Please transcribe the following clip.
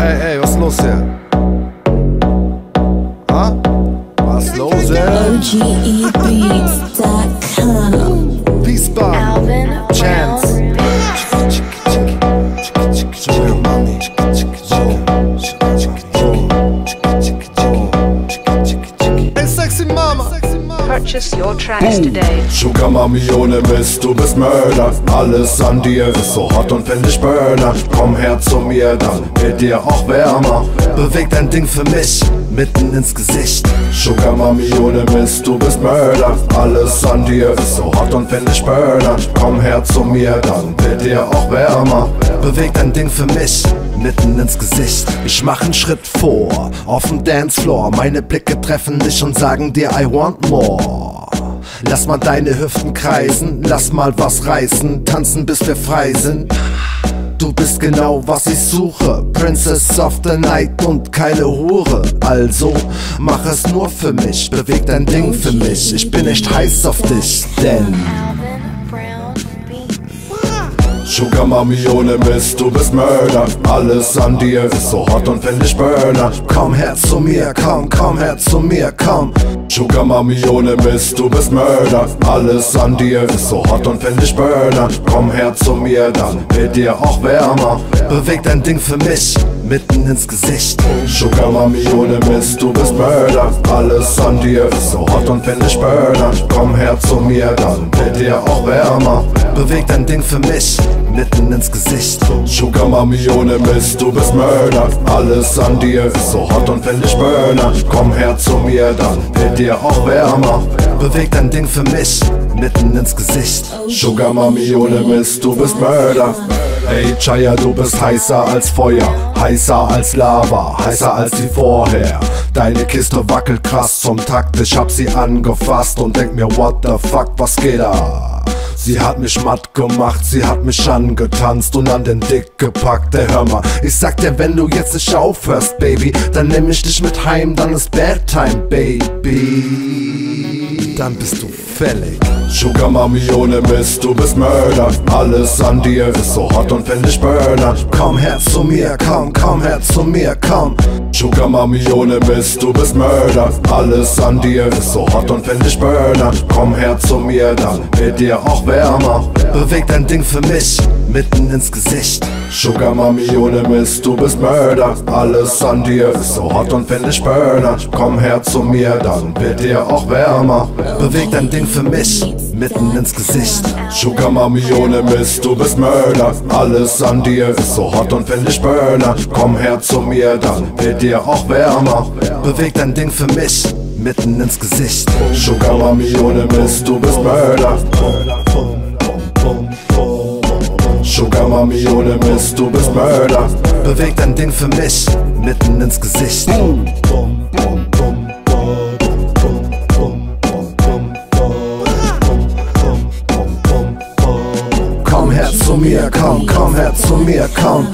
Ey, ey, was los hier? Ha? Was los hier? OGEbeats.com Peace Bar Chance Purchase your tracks today. Sugar Mami ohne Mist, du bist Mörder. Alles an dir ist so hot und find ich Burner. Komm her zu mir, dann wird dir auch wärmer. Beweg dein Ding für mich, mitten ins Gesicht. Sugar Mami ohne Mist, du bist Mörder. Alles an dir ist so hot und find ich Burner. Komm her zu mir, dann wird dir auch wärmer. Beweg dein Ding für mich, mitten ins Gesicht. Ich mach einen Schritt vor, auf dem Dancefloor. Meine Blicke treffen dich und sagen dir, I want more. Lass mal deine Hüften kreisen, lass mal was reißen, tanzen bis wir frei sind. Du bist genau was ich suche, Princess of the Night und keine Hure. Also mach es nur für mich, beweg dein Ding für mich. Ich bin echt heiß auf dich, denn. Sugar Mami ohne Mist, du bist Mörder. Alles an dir ist so hot und find ich Burner. Komm her zu mir, komm, komm her zu mir, komm. Sugar Mami ohne Mist, du bist Mörder. Alles an dir ist so hot und find ich Burner. Komm her zu mir, dann wird dir auch wärmer. Beweg dein Ding für mich, mitten ins Gesicht. Sugar Mami ohne Mist, du bist Mörder. Alles an dir ist so hot und find ich Burner. Komm her zu mir, dann wird dir auch wärmer. Beweg dein Ding für mich, mitten ins Gesicht. Sugar Mami ohne Mist, du bist Mörder. Alles an dir ist so hot und find ich Burner. Komm her zu mir, dann wird dir auch wärmer. Beweg dein Ding für mich, mitten ins Gesicht. Sugar Mami ohne Mist, du bist Mörder. Ey Chaya, du bist heißer als Feuer, heißer als Lava, heißer als die vorher. Deine Kiste wackelt krass zum Takt, ich hab sie angefasst und denk mir, what the fuck, was geht da? Sie hat mich matt gemacht, sie hat mich angetanzt und an den Dick gepackt. Ey, hör mal, ich sag dir, wenn du jetzt nicht aufhörst, Baby, dann nehm ich dich mit heim, dann ist Bedtime, Baby. Dann bist du fällig. Sugar Mami ohne Mist, du bist Mörder. Alles an dir ist so hot und find ich Burner. Komm her zu mir, komm, komm her zu mir, komm. Sugar Mami ohne Mist, du bist Mörder. Alles an dir ist so hot und find ich Burner. Komm her zu mir, dann wird dir auch wärmer. Beweg dein Ding für mich, mitten ins Gesicht. Sugar Mami ohne Mist, du bist Mörder. Alles an dir ist so hot und find ich Burner. Komm her zu mir, dann wird dir auch wärmer. Beweg dein Ding für mich, mitten ins Gesicht. Sugar Mami ohne Mist, du bist Mörder. Alles an dir ist so hot und find ich Burner. Komm her zu mir, dann wird dir auch wärmer. Beweg dein Ding für mich, mitten ins Gesicht. Sugar Mami ohne Mist, du bist Mörder. Sugar Mami ohne Mist, du bist Mörder. Beweg dein Ding für mich, mitten ins Gesicht. Komm her zu mir, komm, komm her zu mir, komm.